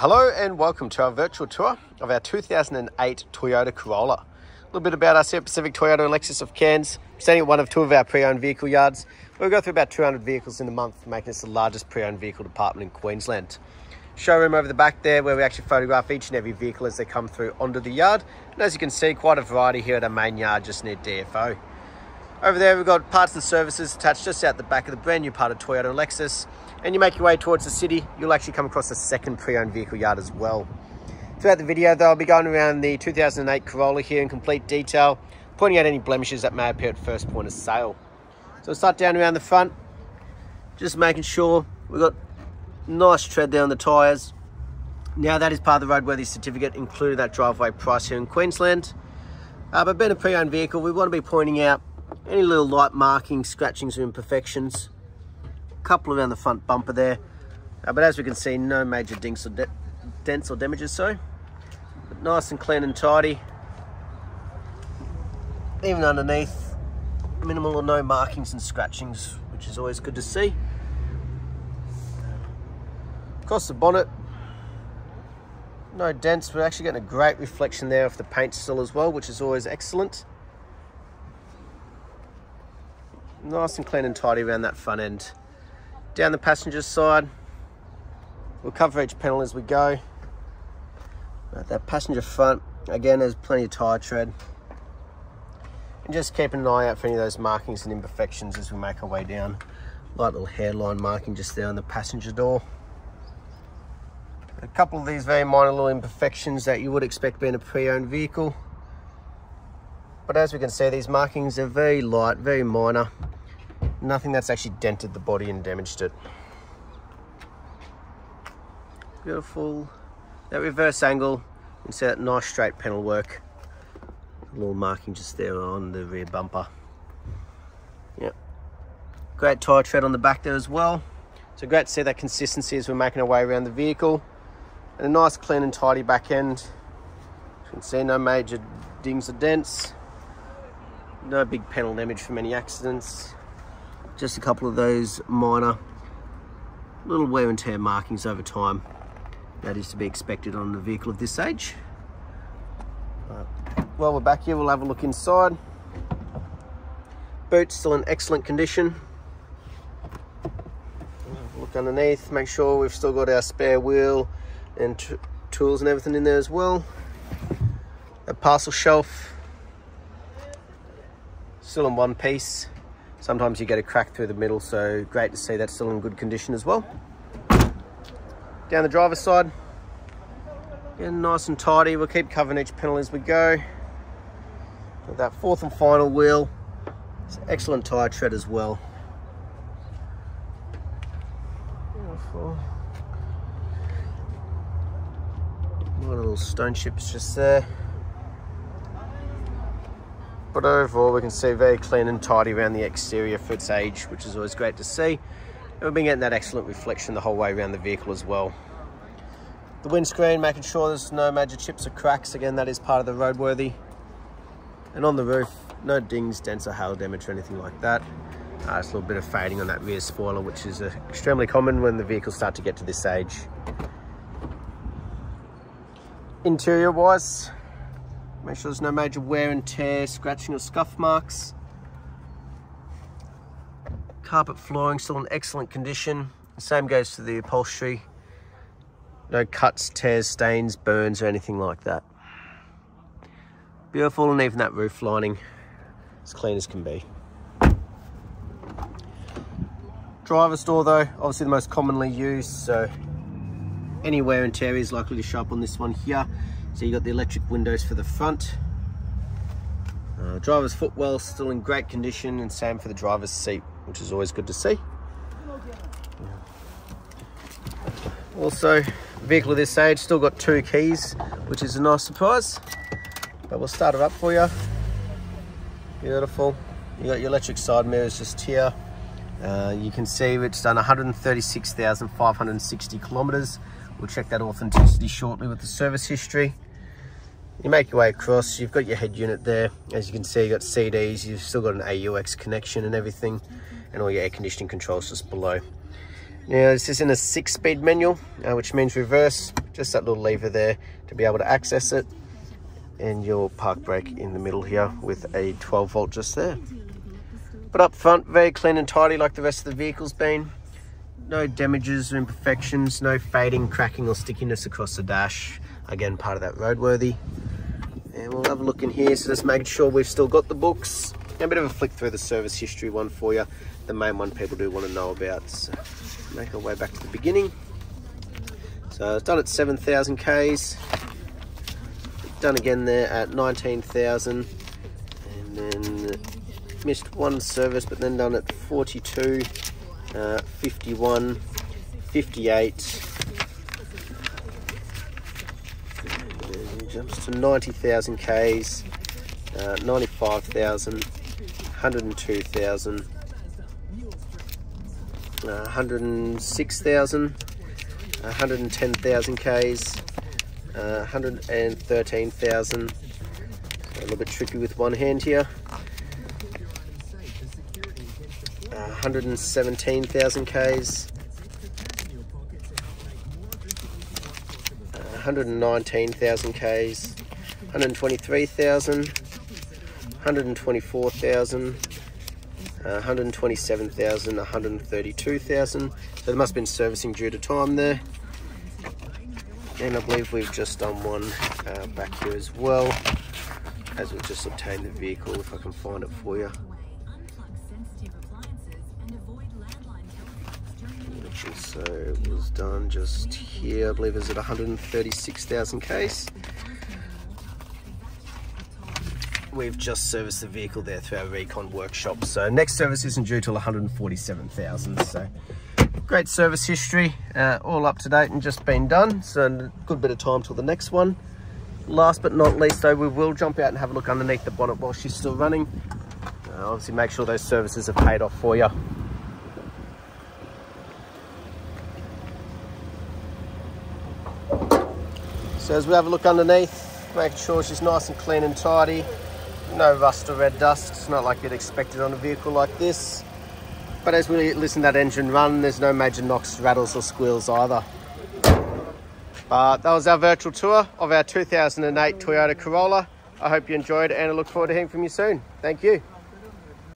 Hello and welcome to our virtual tour of our 2008 Toyota Corolla. A little bit about us here at Pacific Toyota and Lexus of Cairns. Standing at one of two of our pre-owned vehicle yards. We go through about 200 vehicles in a month, making us the largest pre-owned vehicle department in Queensland. Showroom over the back there where we actually photograph each and every vehicle as they come through onto the yard. And as you can see, quite a variety here at our main yard just near DFO. Over there, we've got parts and services attached just out the back of the brand new part of Toyota and Lexus. And you make your way towards the city, you'll actually come across a second pre-owned vehicle yard as well. Throughout the video, though, I'll be going around the 2008 Corolla here in complete detail, pointing out any blemishes that may appear at first point of sale. So we'll start down around the front, just making sure we've got nice tread there on the tyres. Now that is part of the roadworthy certificate, including that drive-away price here in Queensland. Uh, but being a pre-owned vehicle, we want to be pointing out any little light markings, scratchings or imperfections. Couple around the front bumper there. Uh, but as we can see, no major dinks or dents or damages, so. But nice and clean and tidy. Even underneath, minimal or no markings and scratchings, which is always good to see. Across the bonnet, no dents. We're actually getting a great reflection there of the paint still as well, which is always excellent nice and clean and tidy around that front end. Down the passenger side, we'll cover each panel as we go. that passenger front, again, there's plenty of tyre tread. And just keeping an eye out for any of those markings and imperfections as we make our way down. Light little hairline marking just there on the passenger door. A couple of these very minor little imperfections that you would expect being a pre-owned vehicle. But as we can see, these markings are very light, very minor. Nothing that's actually dented the body and damaged it. Beautiful. That reverse angle, you can see that nice straight panel work. A little marking just there on the rear bumper. Yep. Great tyre tread on the back there as well. So great to see that consistency as we're making our way around the vehicle. And a nice clean and tidy back end. You can see no major dings or dents. No big panel damage from any accidents. Just a couple of those minor little wear and tear markings over time. That is to be expected on a vehicle of this age. Right. While we're back here, we'll have a look inside. Boot's still in excellent condition. Look underneath, make sure we've still got our spare wheel and tools and everything in there as well. A parcel shelf still in one piece. Sometimes you get a crack through the middle, so great to see that's still in good condition as well. Down the driver's side, again, nice and tidy. We'll keep covering each panel as we go. That fourth and final wheel, it's excellent tyre tread as well. Beautiful. More little stone chips just there but overall we can see very clean and tidy around the exterior for its age which is always great to see. And we've been getting that excellent reflection the whole way around the vehicle as well. The windscreen making sure there's no major chips or cracks. Again that is part of the roadworthy. And on the roof no dings dents or hail damage or anything like that. Uh, just a little bit of fading on that rear spoiler which is uh, extremely common when the vehicles start to get to this age. Interior wise Make sure there's no major wear and tear, scratching or scuff marks. Carpet flooring still in excellent condition. Same goes to the upholstery. No cuts, tears, stains, burns or anything like that. Beautiful and even that roof lining as clean as can be. Driver's door though, obviously the most commonly used, so any wear and tear is likely to show up on this one here. So you got the electric windows for the front. Uh, driver's footwell still in great condition and same for the driver's seat, which is always good to see. Also, vehicle of this age still got two keys, which is a nice surprise. But we'll start it up for you. Beautiful. You got your electric side mirrors just here. Uh, you can see it's done 136,560 kilometers. We'll check that authenticity shortly with the service history. You make your way across, you've got your head unit there. As you can see, you've got CDs, you've still got an AUX connection and everything, and all your air conditioning controls just below. Now this is in a six speed manual, uh, which means reverse, just that little lever there to be able to access it. And your park brake in the middle here with a 12 volt just there. But up front, very clean and tidy like the rest of the vehicle's been. No damages or imperfections, no fading, cracking or stickiness across the dash. Again, part of that roadworthy. And we'll have a look in here, so just making sure we've still got the books. A bit of a flick through the service history one for you. The main one people do want to know about. So make our way back to the beginning. So it's done at 7,000 Ks. Done again there at 19,000. And then missed one service, but then done at 42, uh, 51, 58. Jumps to 90,000 Ks, uh, 95,000, 102,000. Uh, 106,000, 110,000 Ks, uh, 113,000. A little bit tricky with one hand here. Uh, 117,000 Ks. Uh, 119,000 Ks. 123,000. 124,000 uh, 127,000, 132,000. So there must have been servicing due to time there. And I believe we've just done one uh, back here as well, as we've just obtained the vehicle, if I can find it for you. Which it was done just here, I believe is at 136,000 Ks we've just serviced the vehicle there through our recon workshop. So next service isn't due till 147,000. So great service history, uh, all up to date and just been done. So a good bit of time till the next one. Last but not least though, we will jump out and have a look underneath the bonnet while she's still running. Uh, obviously make sure those services are paid off for you. So as we have a look underneath, making sure she's nice and clean and tidy no rust or red dust. It's not like you'd expect it on a vehicle like this. But as we listen to that engine run, there's no major knocks, rattles or squeals either. But that was our virtual tour of our 2008 Toyota Corolla. I hope you enjoyed and I look forward to hearing from you soon. Thank you.